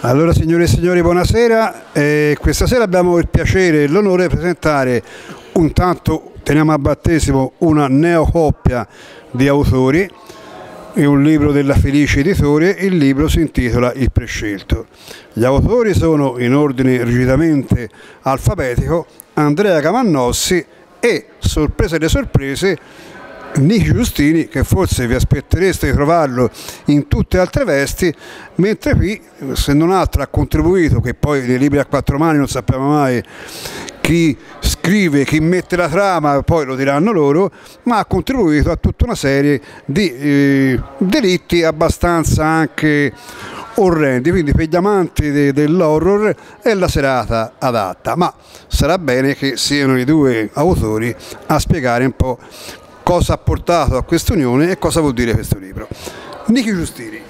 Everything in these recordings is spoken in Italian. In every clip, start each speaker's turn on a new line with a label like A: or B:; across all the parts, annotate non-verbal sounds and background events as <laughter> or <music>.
A: Allora signore e signori buonasera, eh, questa sera abbiamo il piacere e l'onore di presentare un tanto, teniamo a battesimo, una neocoppia di autori e un libro della Felice Editore, il libro si intitola Il Prescelto. Gli autori sono in ordine rigidamente alfabetico Andrea Cavannossi e, sorpresa delle sorprese, Nichi Giustini, che forse vi aspettereste di trovarlo in tutte altre vesti, mentre qui, se non altro, ha contribuito, che poi nei libri a quattro mani non sappiamo mai chi scrive, chi mette la trama, poi lo diranno loro, ma ha contribuito a tutta una serie di eh, delitti abbastanza anche orrendi, quindi per gli amanti de, dell'horror è la serata adatta, ma sarà bene che siano i due autori a spiegare un po' cosa ha portato a questa unione e cosa vuol dire questo libro. Nichi Giustini.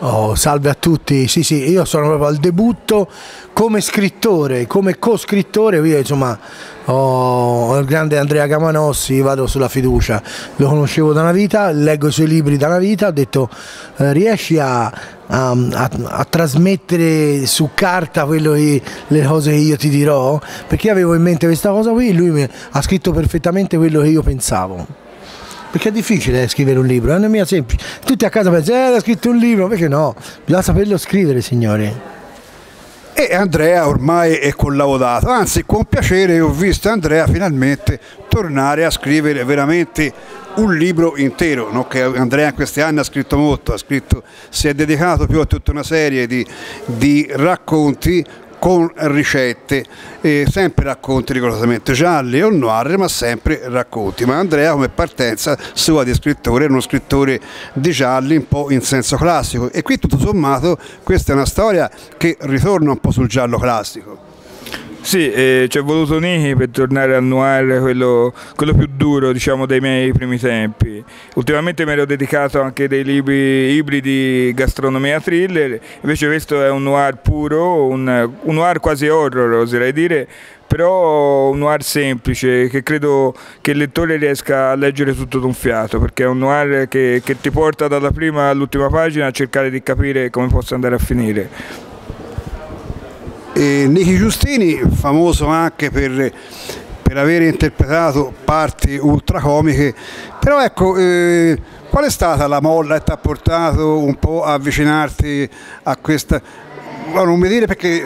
B: Oh, salve a tutti, sì sì, io sono proprio al debutto come scrittore, come co-scrittore, io insomma ho il grande Andrea Camanossi, vado sulla fiducia, lo conoscevo da una vita, leggo i suoi libri da una vita, ho detto eh, riesci a, a, a, a, trasmettere su carta che, le cose che io ti dirò? Perché avevo in mente questa cosa qui, lui ha scritto perfettamente quello che io pensavo perché è difficile scrivere un libro, non è mica semplice. Tutti a casa pensano, eh, ha scritto un libro, invece no, bisogna saperlo scrivere, signori.
A: E Andrea ormai è collaudato, anzi con piacere ho visto Andrea finalmente tornare a scrivere veramente un libro intero, no? che Andrea in questi anni ha scritto molto, ha scritto, si è dedicato più a tutta una serie di, di racconti con ricette, eh, sempre racconti rigorosamente gialli o noir, ma sempre racconti. Ma Andrea come partenza sua di scrittore è uno scrittore di gialli un po' in senso classico e qui tutto sommato questa è una storia che ritorna un po' sul giallo classico.
C: Sì, eh, ci è voluto Nichi per tornare al noir, quello, quello, più duro diciamo, dei miei primi tempi. Ultimamente mi ero dedicato anche dei libri ibridi gastronomia thriller, invece questo è un noir puro, un, un noir quasi horror oserei dire, però un noir semplice che credo che il lettore riesca a leggere tutto d'un fiato perché è un noir che, che ti porta dalla prima all'ultima pagina a cercare di capire come possa andare a finire.
A: E Nichi Giustini, famoso anche per, per aver interpretato parti ultracomiche, però ecco, eh, qual è stata la molla che ti ha portato un po' a avvicinarti a questa non mi dire perché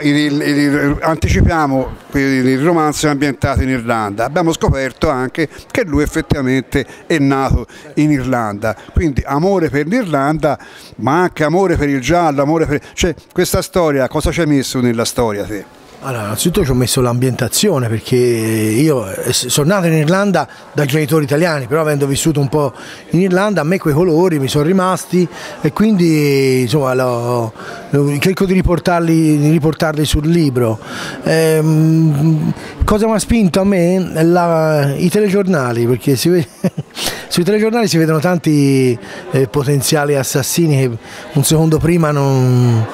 A: il, il, il, anticipiamo il romanzo è ambientato in Irlanda abbiamo scoperto anche che lui effettivamente è nato in Irlanda quindi amore per l'Irlanda ma anche amore per il giallo amore per... cioè questa storia cosa ci hai messo nella storia te?
B: Allora, innanzitutto ci ho messo l'ambientazione perché io eh, sono nato in Irlanda da genitori italiani, però avendo vissuto un po' in Irlanda a me quei colori mi sono rimasti e quindi insomma lo, lo, cerco di riportarli, di riportarli sul libro. Ehm, cosa mi ha spinto a me? La, I telegiornali, perché vede, <laughs> sui telegiornali si vedono tanti eh, potenziali assassini che un secondo prima non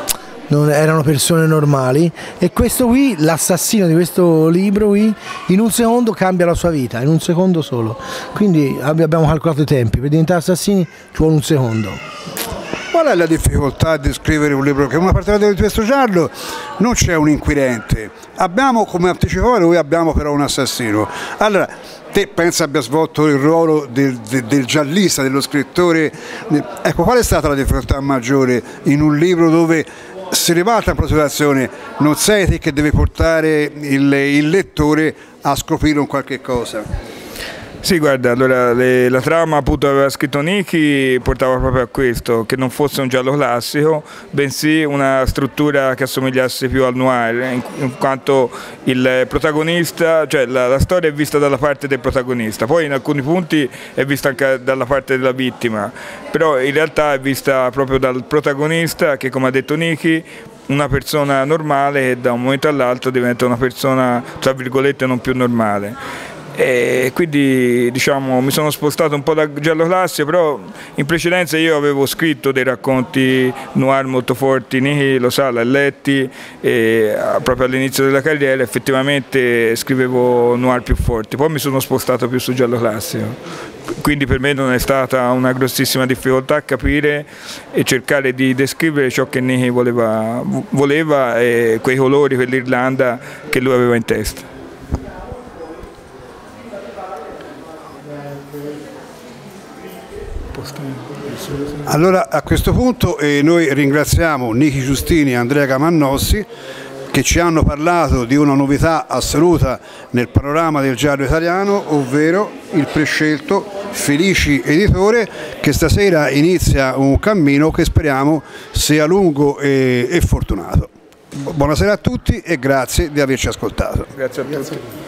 B: non erano persone normali e questo qui, l'assassino di questo libro qui, in un secondo cambia la sua vita, in un secondo solo. Quindi abbiamo calcolato i tempi, per diventare assassini ci vuole un secondo.
A: Qual è la difficoltà di scrivere un libro? Che una parte di questo giallo non c'è un inquirente, abbiamo come anticipava lui abbiamo però un assassino. Allora, te pensa abbia svolto il ruolo del, del, del, giallista, dello scrittore, ecco qual è stata la difficoltà maggiore in un libro dove si ribalta la situazione, non sei te che deve portare il, il lettore a scoprire un qualche cosa.
C: Sì, guarda, allora le, la trama appunto aveva scritto Nicky portava proprio a questo, che non fosse un giallo classico, bensì una struttura che assomigliasse più al noir, in, in quanto il protagonista, cioè la, la, storia è vista dalla parte del protagonista, poi in alcuni punti è vista anche dalla parte della vittima, però in realtà è vista proprio dal protagonista che come ha detto Nicky una persona normale e da un momento all'altro diventa una persona tra virgolette non più normale e quindi diciamo, mi sono spostato un po' da giallo classe, però in precedenza io avevo scritto dei racconti noir molto forti, Nichi lo sa, l'ha letti e proprio all'inizio della carriera effettivamente scrivevo noir più forti, poi mi sono spostato più su giallo classico quindi per me non è stata una grossissima difficoltà capire e cercare di descrivere ciò che Nicky voleva, voleva e quei colori per l'Irlanda che lui aveva in testa.
A: Allora a questo punto eh, noi ringraziamo Nichi Giustini e Andrea Camannossi che ci hanno parlato di una novità assoluta nel panorama del giallo italiano, ovvero il prescelto Felici Editore che stasera inizia un cammino che speriamo sia lungo e, e fortunato. Buonasera a tutti e grazie di averci ascoltato.
C: Grazie a tutti.